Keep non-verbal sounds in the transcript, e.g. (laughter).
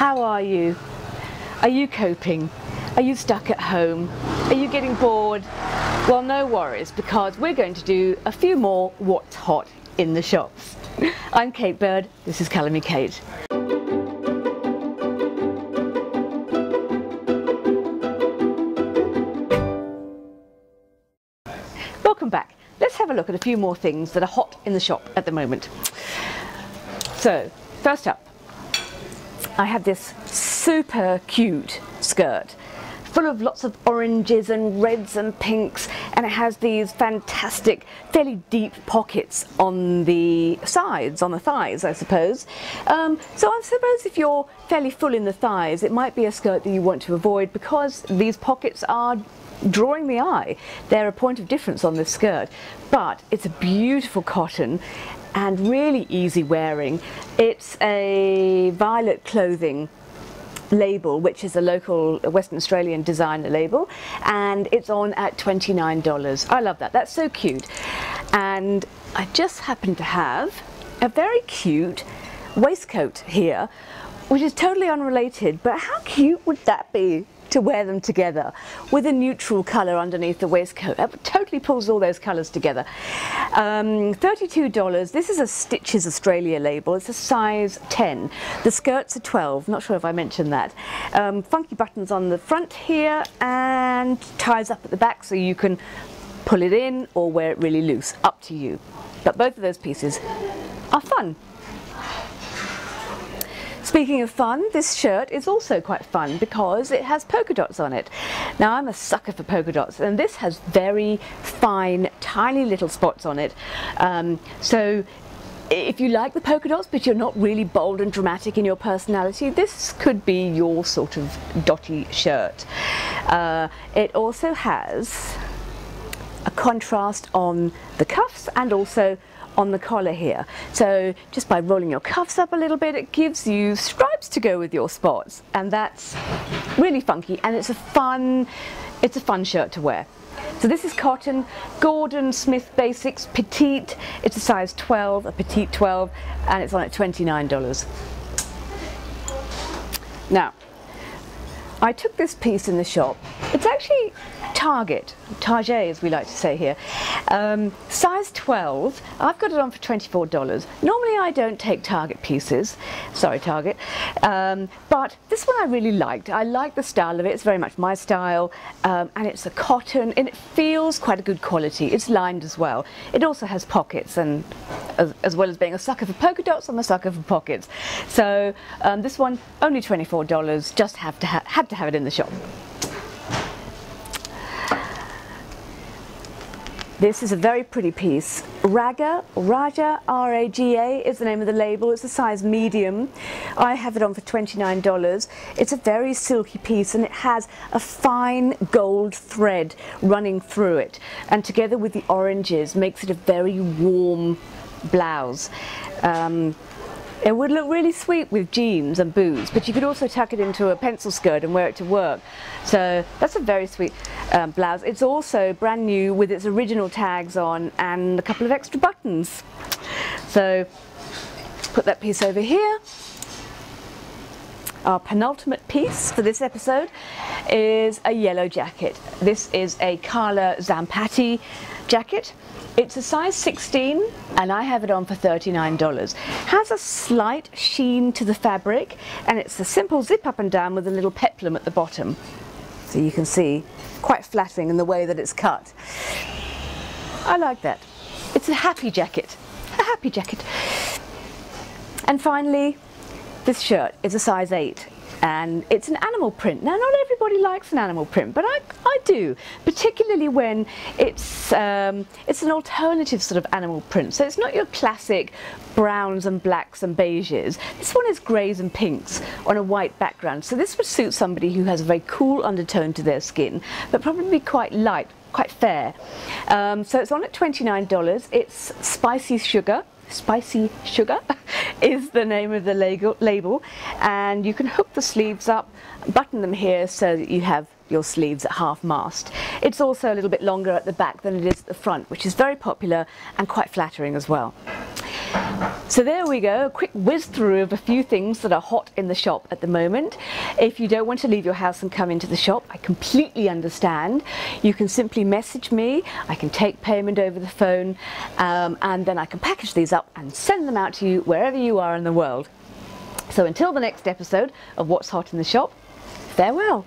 How are you? Are you coping? Are you stuck at home? Are you getting bored? Well, no worries because we're going to do a few more What's Hot in the Shops. (laughs) I'm Kate Bird, this is Me Kate. Welcome back. Let's have a look at a few more things that are hot in the shop at the moment. So, first up, I have this super cute skirt full of lots of oranges and reds and pinks and it has these fantastic fairly deep pockets on the sides on the thighs I suppose. Um, so I suppose if you're fairly full in the thighs it might be a skirt that you want to avoid because these pockets are drawing the eye. They're a point of difference on this skirt. But it's a beautiful cotton and really easy wearing. It's a violet clothing label which is a local Western Australian designer label and it's on at $29. I love that, that's so cute. And I just happen to have a very cute waistcoat here which is totally unrelated but how cute would that be? To wear them together with a neutral colour underneath the waistcoat. It totally pulls all those colours together. Um, $32. This is a Stitches Australia label. It's a size 10. The skirts are 12. Not sure if I mentioned that. Um, funky buttons on the front here and ties up at the back so you can pull it in or wear it really loose. Up to you. But both of those pieces are fun. Speaking of fun, this shirt is also quite fun because it has polka dots on it. Now I'm a sucker for polka dots and this has very fine, tiny little spots on it. Um, so if you like the polka dots but you're not really bold and dramatic in your personality, this could be your sort of dotty shirt. Uh, it also has a contrast on the cuffs and also on the collar here. So just by rolling your cuffs up a little bit, it gives you stripes to go with your spots. And that's really funky and it's a fun, it's a fun shirt to wear. So this is cotton, Gordon Smith Basics Petite. It's a size 12, a petite 12, and it's on at $29. Now, I took this piece in the shop. Actually Target, Target as we like to say here. Um, size 12, I've got it on for $24. Normally I don't take Target pieces, sorry Target, um, but this one I really liked. I like the style of it, it's very much my style, um, and it's a cotton, and it feels quite a good quality. It's lined as well. It also has pockets, and as, as well as being a sucker for polka dots, I'm a sucker for pockets. So um, this one, only $24, just have to ha had to have it in the shop. This is a very pretty piece. Raga, Raja, R-A-G-A is the name of the label. It's a size medium. I have it on for $29. It's a very silky piece and it has a fine gold thread running through it. And together with the oranges makes it a very warm blouse. Um, it would look really sweet with jeans and boots, but you could also tuck it into a pencil skirt and wear it to work. So that's a very sweet um, blouse. It's also brand new with its original tags on and a couple of extra buttons. So put that piece over here. Our penultimate piece for this episode is a yellow jacket. This is a Carla Zampatti jacket. It's a size 16 and I have it on for $39. Has a slight sheen to the fabric and it's a simple zip up and down with a little peplum at the bottom. So you can see quite flattering in the way that it's cut. I like that. It's a happy jacket, a happy jacket. And finally, this shirt is a size 8 and it's an animal print. Now not everybody likes an animal print but I, I do, particularly when it's, um, it's an alternative sort of animal print. So it's not your classic browns and blacks and beiges. This one is greys and pinks on a white background. So this would suit somebody who has a very cool undertone to their skin but probably quite light, quite fair. Um, so it's on at $29. It's spicy sugar Spicy Sugar (laughs) is the name of the label and you can hook the sleeves up, button them here so that you have your sleeves at half mast. It's also a little bit longer at the back than it is at the front which is very popular and quite flattering as well. So there we go, a quick whiz through of a few things that are hot in the shop at the moment. If you don't want to leave your house and come into the shop, I completely understand. You can simply message me, I can take payment over the phone, um, and then I can package these up and send them out to you wherever you are in the world. So until the next episode of What's Hot in the Shop, farewell.